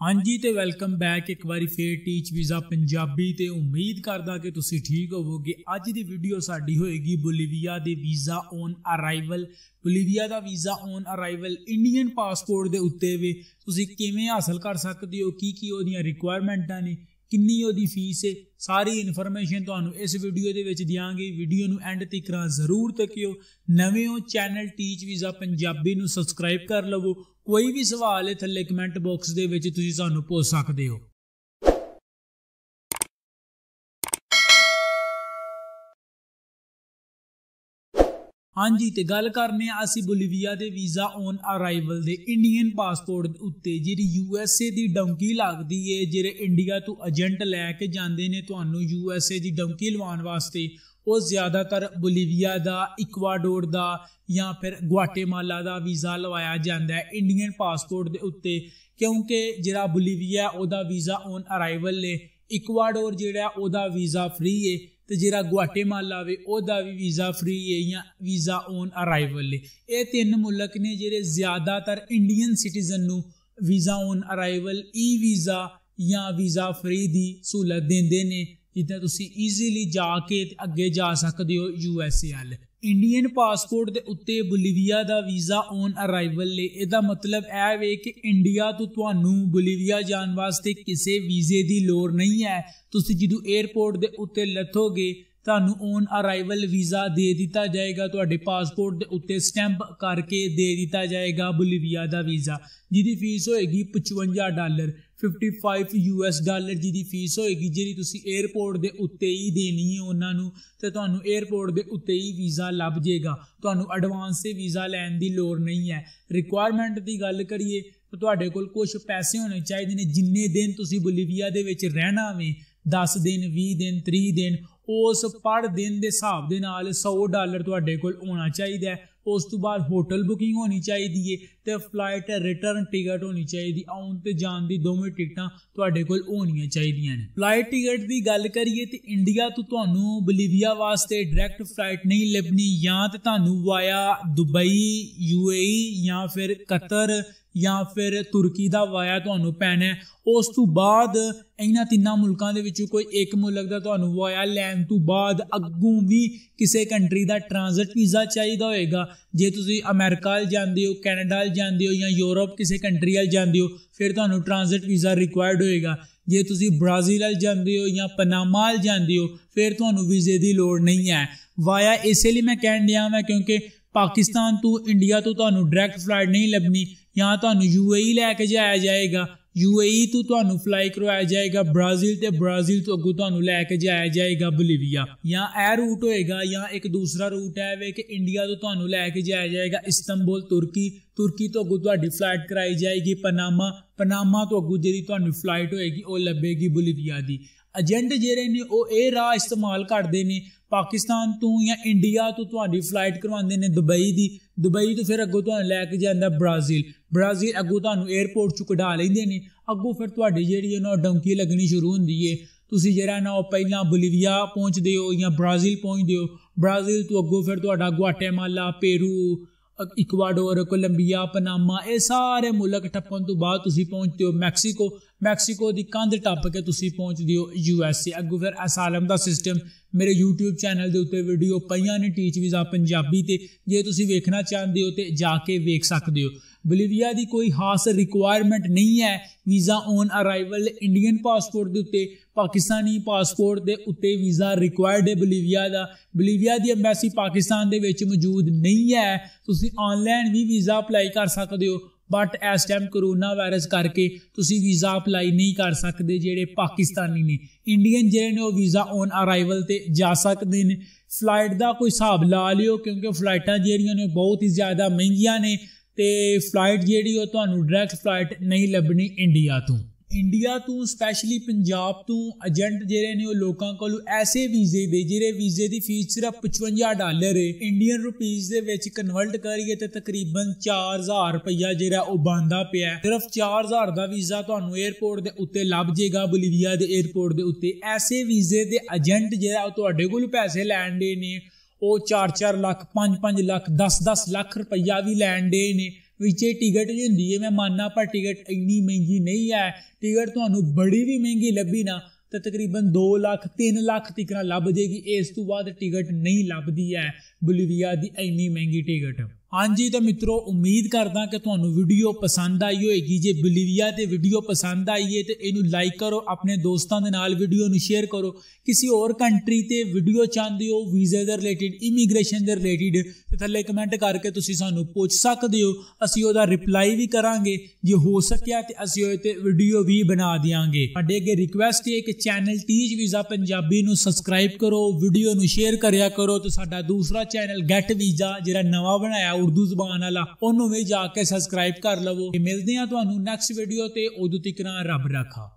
ਹਾਂਜੀ ਤੇ welcome back ਇੱਕ ਵਾਰੀ ਫੇਰ ਟੀਚ ਵੀਜ਼ਾ ਪੰਜਾਬੀ ਤੇ ਉਮੀਦ ਕਰਦਾ ਕਿ ਤੁਸੀਂ ਠੀਕ ਹੋਵੋਗੇ। ਅੱਜ ਦੀ ਵੀਡੀਓ ਸਾਡੀ ਹੋਏਗੀ ਬੋਲੀਵੀਆ ਦੇ visa on arrival Bolivia the visa on arrival Indian passport ਦੇ ਉੱਤੇ ਵੀ ਤੁਸੀਂ ਕਿਵੇਂ ਹਾਸਲ ਕਰ ਸਕਦੇ ਹੋ ਕੀ ਕੀ ਉਹਦੀਆਂ ਰਿਕੁਆਇਰਮੈਂਟਾਂ ਨੇ, ਕਿੰਨੀ ਉਹਦੀ ਫੀਸ ਹੈ ਸਾਰੀ ਇਨਫੋਰਮੇਸ਼ਨ ਤੁਹਾਨੂੰ ਇਸ ਵੀਡੀਓ ਦੇ ਵਿੱਚ ਦਿਆਂਗੇ। ਵੀਡੀਓ ਨੂੰ ਐਂਡ ਤੱਕ ਜ਼ਰੂਰ ਤੱਕਿਓ। ਨਵੇਂ ਹੋ ਚੈਨਲ ਟੀਚ ਵੀਜ਼ਾ ਪੰਜਾਬੀ ਨੂੰ ਸਬਸਕ੍ਰਾਈਬ ਕਰ ਲਵੋ। ਕੋਈ ਵੀ ਸਵਾਲ ਹੈ ਥੱਲੇ ਕਮੈਂਟ ਬਾਕਸ ਦੇ ਵਿੱਚ ਤੁਸੀਂ ਸਾਨੂੰ ਪੁੱਛ ਸਕਦੇ ਹੋ। ਹਾਂਜੀ, ਤੇ ਗੱਲ ਕਰਨੇ ਆ ਅਸੀਂ ਬੋਲੀਵੀਆ ਦੇ ਵੀਜ਼ਾ ਔਨ ਅਰਾਈਵਲ ਦੇ ਇੰਡੀਅਨ ਪਾਸਪੋਰਟ ਉੱਤੇ, ਜਿਹੜੀ ਯੂ ਐਸ ਏ ਦੀ ਡੌਂਕੀ ਲੱਗਦੀ ਏ, ਜਿਹੜੇ ਇੰਡੀਆ ਤੋਂ ਏਜੰਟ ਲੈ ਕੇ ਜਾਂਦੇ ਨੇ ਤੁਹਾਨੂੰ ਯੂ ਐਸ ਏ ਦੀ ਡੌਂਕੀ ਲਵਾਉਣ ਵਾਸਤੇ ਉਹ ਜ਼ਿਆਦਾਤਰ ਬੋਲੀਵੀਆ ਦਾ, ਇਕਵਾਡੋਰ ਦਾ ਜਾਂ ਫਿਰ ਗੁਆਟੇਮਾਲਾ ਦਾ ਵੀਜ਼ਾ ਲਵਾਇਆ ਜਾਂਦਾ ਹੈ ਇੰਡੀਅਨ ਪਾਸਪੋਰਟ ਦੇ ਉੱਤੇ। ਕਿਉਂਕਿ ਜਿਹੜਾ ਬੋਲੀਵੀਆ ਉਹਦਾ ਵੀਜ਼ਾ ਔਨ ਅਰਾਈਵਲ ਏ। ਇਕਵਾਡੋਰ ਜਿਹੜਾ ਉਹਦਾ ਵੀਜ਼ਾ ਫ੍ਰੀ ਏ ਤੇ ਜਿਹੜਾ ਗੁਆਟੇਮਾਲਾ ਵੇ, ਉਹਦਾ ਵੀ ਵੀਜ਼ਾ ਫ੍ਰੀ ਏ ਜਾਂ ਵੀਜ਼ਾ ਔਨ ਅਰਾਈਵਲ ਨੇ ਇਹ ਤਿੰਨ ਮੁਲਕ ਨੇ ਜਿਹੜੇ ਜ਼ਿਆਦਾਤਰ ਇੰਡੀਅਨ ਸਿਟੀਜ਼ਨ ਨੂੰ visa on arrival E visa ਜਾਂ ਵੀਜ਼ਾ ਫ੍ਰੀ ਦੀ ਸਹੂਲਤ ਦਿੰਦੇ ਨੇ। ਜਿੱਦਾਂ ਤੁਸੀਂ ਈਜ਼ੀਲੀ ਜਾ ਕੇ ਅੱਗੇ ਜਾ ਸਕਦੇ ਹੋ ਯੂ ਐਸ ਏ ਵੱਲ। ਇੰਡੀਅਨ ਪਾਸਪੋਰਟ ਦੇ ਉੱਤੇ ਬੋਲੀਵੀਆ ਦਾ ਵੀਜ਼ਾ ਔਨ ਅਰਾਈਵਲ ਲਈ ਇਹਦਾ ਮਤਲਬ ਇਹ ਵੇ ਕਿ ਇੰਡੀਆ ਤੋਂ ਤੁਹਾਨੂੰ ਬੋਲੀਵੀਆ ਜਾਣ ਵਾਸਤੇ ਕਿਸੇ ਵੀਜ਼ੇ ਦੀ ਲੋੜ ਨਹੀਂ ਹੈ। ਤੁਸੀਂ ਜਦੋਂ 에ਅਰਪੋਰਟ ਦੇ ਉੱਤੇ ਲੱਥੋਗੇ, ਤੁਹਾਨੂੰ ਔਨ ਅਰਾਈਵਲ ਵੀਜ਼ਾ ਦੇ ਦਿੱਤਾ ਜਾਏਗਾ। ਤੁਹਾਡੇ ਪਾਸਪੋਰਟ ਦੇ ਉੱਤੇ ਸਟੈਂਪ ਕਰਕੇ ਦੇ ਦਿੱਤਾ ਜਾਏਗਾ ਬੋਲੀਵੀਆ ਦਾ ਵੀਜ਼ਾ ਜਿਹਦੀ ਫੀਸ ਹੋਏਗੀ 55 ਡਾਲਰ। 55 ਯੂਐਸ ਡਾਲਰ ਜੀ ਦੀ ਫੀਸ ਹੋਏਗੀ, ਜਿਹੜੀ ਤੁਸੀਂ 에ਅਰਪੋਰਟ ਦੇ ਉੱਤੇ ਹੀ ਦੇਣੀ ਹੈ ਉਹਨਾਂ ਨੂੰ, ਤੇ ਤੁਹਾਨੂੰ 에ਅਰਪੋਰਟ ਦੇ ਉੱਤੇ ਹੀ ਵੀਜ਼ਾ ਲੱਭ ਜਾਏਗਾ। ਤੁਹਾਨੂੰ ਐਡਵਾਂਸ ਤੇ ਵੀਜ਼ਾ ਲੈਣ ਦੀ ਲੋੜ ਨਹੀਂ ਹੈ। ਰਿਕੁਆਇਰਮੈਂਟ ਦੀ ਗੱਲ ਕਰੀਏ, ਤਾਂ ਤੁਹਾਡੇ ਕੋਲ ਕੁਝ ਪੈਸੇ ਹੋਣੇ ਚਾਹੀਦੇ ਨੇ। ਜਿੰਨੇ ਦਿਨ ਤੁਸੀਂ ਬੋਲੀਵੀਆ ਦੇ ਵਿੱਚ ਰਹਿਣਾ ਵੇ 10 ਦਿਨ 20 ਦਿਨ 30 ਦਿਨ, ਉਸ ਪਰ ਦਿਨ ਦੇ ਹਿਸਾਬ ਦੇ ਨਾਲ 100 ਡਾਲਰ ਤੁਹਾਡੇ ਕੋਲ ਹੋਣਾ ਚਾਹੀਦਾ ਹੈ। ਉਸ ਤੋਂ ਬਾਅਦ ਹੋਟਲ ਬੁਕਿੰਗ ਹੋਣੀ ਚਾਹੀਦੀ ਏ ਤੇ ਫਲਾਈਟ ਰਿਟਰਨ ਟਿਕਟ ਹੋਣੀ ਚਾਹੀਦੀ। ਆਉਣ ਤੇ ਜਾਣ ਦੀ ਦੋਵੇਂ ਟਿਕਟਾਂ ਤੁਹਾਡੇ ਕੋਲ ਹੋਣੀਆਂ ਚਾਹੀਦੀਆਂ ਨੇ। ਫਲਾਈਟ ਟਿਕਟ ਦੀ ਗੱਲ ਕਰੀਏ ਤੇ ਇੰਡੀਆ ਤੋਂ ਤੁਹਾਨੂੰ ਬੋਲੀਵੀਆ ਵਾਸਤੇ ਡਾਇਰੈਕਟ ਫਲਾਈਟ ਨਹੀਂ ਲੱਭਣੀ, ਜਾਂ ਤੇ ਤੁਹਾਨੂੰ ਵਾਇਆ ਦੁਬਈ ਯੂਏਈ ਜਾਂ ਫਿਰ ਕਤਰ ਜਾਂ ਫਿਰ ਤੁਰਕੀ ਦਾ ਵਾਇਆ ਤੁਹਾਨੂੰ ਪੈਣਾ ਉਸ ਤੋਂ ਬਾਅਦ ਇਹਨਾਂ ਤਿੰਨਾਂ ਮੁਲਕਾਂ ਦੇ ਵਿੱਚੋਂ ਕੋਈ ਇੱਕ ਮੁਲਕ ਦਾ ਤੁਹਾਨੂੰ ਵਾਇਆ ਲੈਣ ਤੋਂ ਬਾਅਦ ਅੱਗੋਂ ਵੀ ਕਿਸੇ ਕੰਟਰੀ ਦਾ ਟ੍ਰਾਂਜ਼ਿਟ ਵੀਜ਼ਾ ਚਾਹੀਦਾ ਹੋਏਗਾ। ਜੇ ਤੁਸੀਂ ਅਮਰੀਕਾ ਜਾਂਦੇ ਹੋ, ਕੈਨੇਡਾ ਜਾਂਦੇ ਹੋ ਜਾਂ ਯੂਰਪ ਕਿਸੇ ਕੰਟਰੀ ਵੱਲ ਜਾਂਦੇ ਹੋ, ਫਿਰ ਤੁਹਾਨੂੰ ਟ੍ਰਾਂਜ਼ਿਟ ਵੀਜ਼ਾ ਰਿਕੁਆਇਰਡ ਹੋਏਗਾ। ਜੇ ਤੁਸੀਂ ਬ੍ਰਾਜ਼ੀਲ ਵੱਲ ਜਾਂਦੇ ਹੋ ਜਾਂ ਪਨਾਮਾ ਵੱਲ ਜਾਂਦੇ ਹੋ, ਫਿਰ ਤੁਹਾਨੂੰ ਵੀਜ਼ੇ ਦੀ ਲੋੜ ਨਹੀਂ ਹੈ। ਵਾਇਆ ਇਸੇ ਲਈ ਮੈਂ ਕਹਿਣ ਦਿਆਂ ਮੈਂ ਕਿਉਂਕਿ ਪਾਕਿਸਤਾਨ ਤੋਂ ਇੰਡੀਆ ਤੋਂ ਤੁਹਾਨੂੰ ਡਾਇਰੈਕਟ ਫਲਾਈਟ ਨਹੀਂ ਲੱਭਣੀ ਜਾਂ ਤੁਹਾਨੂੰ ਯੂਏਈ ਲੈ ਕੇ ਜਾਇਆ ਜਾਏਗਾ। ਯੂਏਈ ਤੋਂ ਤੁਹਾਨੂੰ ਫਲਾਈ ਕਰਵਾਇਆ ਜਾਏਗਾ। ਬ੍ਰਾਜ਼ੀਲ ਤੇ ਬ੍ਰਾਜ਼ੀਲ ਤੋਂ ਅੱਗੋਂ ਤੁਹਾਨੂੰ ਲੈ ਕੇ ਜਾਇਆ ਜਾਏਗਾ ਬੋਲੀਵੀਆ ਜਾਂ ਇਹ ਰੂਟ ਹੋਏਗਾ ਜਾਂ ਇੱਕ ਦੂਸਰਾ ਰੂਟ ਹੈ ਵੇ ਕਿ ਇੰਡੀਆ ਤੋਂ ਤੁਹਾਨੂੰ ਲੈ ਕੇ ਜਾਇਆ ਜਾਏਗਾ ਇਸਤੰਬੁਲ ਤੁਰਕੀ ਤੁਰਕੀ ਤੋਂ ਅੱਗੋਂ ਤੁਹਾਡੀ ਫਲਾਈਟ ਕਰਾਈ ਜਾਏਗੀ ਪਨਾਮਾ ਪਨਾਮਾ ਤੋਂ ਅੱਗੋਂ ਜਿਹੜੀ ਤੁਹਾਨੂੰ ਫਲਾਈਟ ਹੋਏਗੀ ਉਹ ਲੱਭੇਗੀ ਬੋਲੀਵੀਆ ਦੀ। ਏਜੰਟ ਜਿਹੜੇ ਨੇ ਉਹ ਇਹ ਰਾਹ ਇਸਤੇਮਾਲ ਕਰਦੇ ਨੇ ਪਾਕਿਸਤਾਨ ਤੋਂ ਜਾਂ ਇੰਡੀਆ ਤੋਂ ਤੁਹਾਡੀ ਫਲਾਈਟ ਕਰਵਾਉਂਦੇ ਨੇ ਦੁਬਈ ਦੀ ਦੁਬਈ ਤੋਂ ਫਿਰ ਅੱਗੋਂ ਤੁਹਾਨੂੰ ਲੈ ਕੇ ਜਾਂਦਾ ਬ੍ਰਾਜ਼ੀਲ ਬ੍ਰਾਜ਼ੀਲ ਅੱਗੋਂ ਤੁਹਾਨੂੰ 에ਅਰਪੋਰਟ ਚ ਕਢਾ ਲੈਂਦੇ ਨੇ ਅੱਗੋਂ ਫਿਰ ਤੁਹਾਡੀ ਜਿਹੜੀ ਉਹਨਾਂ ਡੰਕੀ ਲੱਗਣੀ ਸ਼ੁਰੂ ਹੁੰਦੀ ਏ ਤੁਸੀਂ ਜਿਹੜਾ ਨਾ ਉਹ ਪਹਿਲਾਂ ਬੋਲੀਵੀਆ ਪਹੁੰਚਦੇ ਹੋ ਜਾਂ ਬ੍ਰਾਜ਼ੀਲ ਪਹੁੰਚਦੇ ਹੋ ਬ੍ਰਾਜ਼ੀਲ ਤੋਂ ਅੱਗੋਂ ਫਿਰ ਤੁਹਾਡਾ Guatemala Peru Ecuador Colombia Panama, ਇਹ ਸਾਰੇ ਮੁਲਕ ਟੱਪਣ ਤੋਂ ਬਾਅਦ ਤੁਸੀਂ ਪਹੁੰਚਦੇ ਹੋ ਮੈਕਸੀਕੋ। ਮੈਕਸੀਕੋ ਦੀ ਕੰਧ ਟੱਪ ਕੇ ਤੁਸੀਂ ਪਹੁੰਚਦੇ ਹੋ ਯੂ ਐਸ ਏ। ਅੱਗੋਂ ਫਿਰ ਅਸਾਲਮ ਦਾ ਸਿਸਟਮ ਮੇਰੇ YouTube ਚੈਨਲ ਦੇ ਉੱਤੇ ਵੀਡੀਓ ਪਈਆਂ ਨੇ ਟੀਚ ਵੀਜ਼ਾ ਪੰਜਾਬੀ ਤੇ। ਜੇ ਤੁਸੀਂ ਵੇਖਣਾ ਚਾਹੁੰਦੇ ਹੋ ਤੇ ਜਾ ਕੇ ਵੇਖ ਸਕਦੇ ਹੋ। ਬੋਲੀਵੀਆ ਦੀ ਕੋਈ ਖਾਸ ਰਿਕੁਆਇਰਮੈਂਟ ਨਹੀਂ ਹੈ visa on arrival Indian passport ਦੇ ਉੱਤੇ ਪਾਕਿਸਤਾਨੀ ਪਾਸਪੋਰਟ ਦੇ ਉੱਤੇ ਵੀਜ਼ਾ ਰਿਕੁਆਇਰਡ ਹੈ ਬੋਲੀਵੀਆ ਦਾ ਬੋਲੀਵੀਆ ਦੀ ਐਮਬੈਸੀ ਪਾਕਿਸਤਾਨ ਦੇ ਵਿੱਚ ਮੌਜੂਦ ਨਹੀਂ ਹੈ ਤੁਸੀਂ ਆਨਲਾਈਨ ਵੀ ਵੀਜ਼ਾ ਅਪਲਾਈ ਕਰ ਸਕਦੇ ਹੋ ਬਟ ਇਸ ਟਾਈਮ ਕਰੋਨਾ ਵਾਇਰਸ ਕਰਕੇ ਤੁਸੀਂ ਵੀਜ਼ਾ ਅਪਲਾਈ ਨਹੀਂ ਕਰ ਸਕਦੇ ਜਿਹੜੇ ਪਾਕਿਸਤਾਨੀ ਨੇ ਇੰਡੀਅਨ ਜਿਹੜੇ ਨੇ ਉਹ ਵੀਜ਼ਾ ਔਨ ਅਰਾਈਵਲ ਤੇ ਜਾ ਸਕਦੇ ਨੇ ਫਲਾਈਟ ਦਾ ਕੋਈ ਹਿਸਾਬ ਲਾ ਲਿਓ ਕਿਉਂਕਿ ਫਲਾਈਟਾਂ ਜਿਹੜੀਆਂ ਨੇ ਬਹੁਤ ਹੀ ਜ਼ਿਆਦਾ ਮਹਿੰਗੀਆਂ ਨੇ ਤੇ ਫਲਾਈਟ ਜਿਹੜੀ ਉਹ ਤੁਹਾਨੂੰ ਡਾਇਰੈਕਟ ਫਲਾਈਟ ਨਹੀਂ ਲੱਭਣੀ ਇੰਡੀਆ ਤੋਂ। ਇੰਡੀਆ ਤੋਂ ਸਪੈਸ਼ਲੀ ਪੰਜਾਬ ਤੋਂ ਏਜੰਟ ਜਿਹੜੇ ਨੇ ਉਹ ਲੋਕਾਂ ਕੋਲ ਐਸੇ ਵੀਜ਼ੇ ਦੇ, ਜਿਹੜੇ ਵੀਜ਼ੇ ਦੀ ਫੀਸ ਸਿਰਫ 55 ਡਾਲਰ ਹੈ ਇੰਡੀਅਨ ਰੁਪੀਸ ਦੇ ਵਿੱਚ ਕਨਵਰਟ ਕਰੀਏ ਤੇ ਤਕਰੀਬਨ 4000 ਰੁਪਇਆ ਜਿਹੜਾ ਉਹ ਬੰਦਾ ਪਿਆ ਸਿਰਫ 4000 ਦਾ ਵੀਜ਼ਾ ਤੁਹਾਨੂੰ 에ਅਰਪੋਰਟ ਦੇ ਉੱਤੇ ਲੱਭ ਜੇਗਾ, ਬੋਲੀਵੀਆ ਦੇ 에ਅਰਪੋਰਟ ਦੇ ਉੱਤੇ। ਐਸੇ ਵੀਜ਼ੇ ਦੇ ਏਜੰਟ ਜਿਹੜਾ ਉਹ ਤੁਹਾਡੇ ਕੋਲ ਪੈਸੇ ਲੈਣ ਦੇ ਨੇ ਉਹ 4-4 ਲੱਖ 5-5 ਲੱਖ 10-10 ਲੱਖ ਰੁਪਈਆ ਵੀ ਲੈਣ ਦੇ ਨੇ। ਵਿੱਚੇ ਟਿਕਟ ਜੀ ਹੁੰਦੀ ਹੈ ਮੈਂ ਮੰਨਣਾ ਪਰ ਟਿਕਟ ਇੰਨੀ ਮਹਿੰਗੀ ਨਹੀਂ ਹੈ। ਟਿਕਟ ਤੁਹਾਨੂੰ ਬੜੀ ਵੀ ਮਹਿੰਗੀ ਲੱਭੀ ਨਾ, ਤਾਂ ਤਕਰੀਬਨ 2 ਲੱਖ 3 ਲੱਖ ਤੱਕ ਲੱਭ ਜੇਗੀ। ਇਸ ਤੋਂ ਬਾਅਦ ਟਿਕਟ ਨਹੀਂ ਲੱਭਦੀ ਹੈ ਬੋਲੀਵੀਆ ਦੀ ਇੰਨੀ ਮਹਿੰਗੀ ਟਿਕਟ। ਹਾਂਜੀ ਤਾਂ ਮਿੱਤਰੋ, ਉਮੀਦ ਕਰਦਾ ਕਿ ਤੁਹਾਨੂੰ ਵੀਡੀਓ ਪਸੰਦ ਆਈ ਹੋਏਗੀ। ਜੇ ਬਲੀਵੀਆ ਤੇ ਵੀਡੀਓ ਪਸੰਦ ਆਈ ਹੈ ਤੇ ਇਹਨੂੰ ਲਾਈਕ ਕਰੋ, ਆਪਣੇ ਦੋਸਤਾਂ ਦੇ ਨਾਲ ਵੀਡੀਓ ਨੂੰ ਸ਼ੇਅਰ ਕਰੋ। ਕਿਸੇ ਹੋਰ ਕੰਟਰੀ ਤੇ ਵੀਡੀਓ ਚਾਹੁੰਦੇ ਹੋ ਵੀਜ਼ੇ ਦੇ ਰਿਲੇਟਡ ਇਮੀਗ੍ਰੇਸ਼ਨ ਦੇ ਰਿਲੇਟਡ ਤੇ ਥੱਲੇ ਕਮੈਂਟ ਕਰਕੇ ਤੁਸੀਂ ਸਾਨੂੰ ਪੁੱਛ ਸਕਦੇ ਹੋ। ਅਸੀਂ ਉਹਦਾ ਰਿਪਲਾਈ ਵੀ ਕਰਾਂਗੇ। ਜੇ ਹੋ ਸਕਿਆ ਤੇ ਅਸੀਂ ਉਹ ਤੇ ਵੀਡੀਓ ਵੀ ਬਣਾ ਦਿਆਂਗੇ। ਸਾਡੇ ਅੱਗੇ ਰਿਕੁਐਸਟ ਹੈ ਕਿ ਚੈਨਲ ਟੀਚ ਵੀਜ਼ਾ ਪੰਜਾਬੀ ਨੂੰ ਸਬਸਕ੍ਰਾਈਬ ਕਰੋ ਵੀਡੀਓ ਨੂੰ ਸ਼ੇਅਰ ਕਰਿਆ ਕਰੋ, ਤੇ ਸਾਡਾ ਦੂਸਰਾ ਚੈਨਲ ਗੈਟ ਵੀਜ਼ਾ ਜਿਹੜਾ ਨਵਾਂ ਬਣਾਇਆ ਉਰਦੂ ਜ਼ਬਾਨ ਵਾਲਾ, ਉਹਨੂੰ ਵੀ ਜਾ ਕੇ ਸਬਸਕ੍ਰਾਈਬ ਕਰ ਲਵੋ। ਮਿਲਦੇ ਆ ਤੁਹਾਨੂੰ ਨੈਕਸਟ ਵੀਡੀਓ ਤੇ, ਉਦੋਂ ਤੱਕ ਰੱਬ ਰੱਖਾ।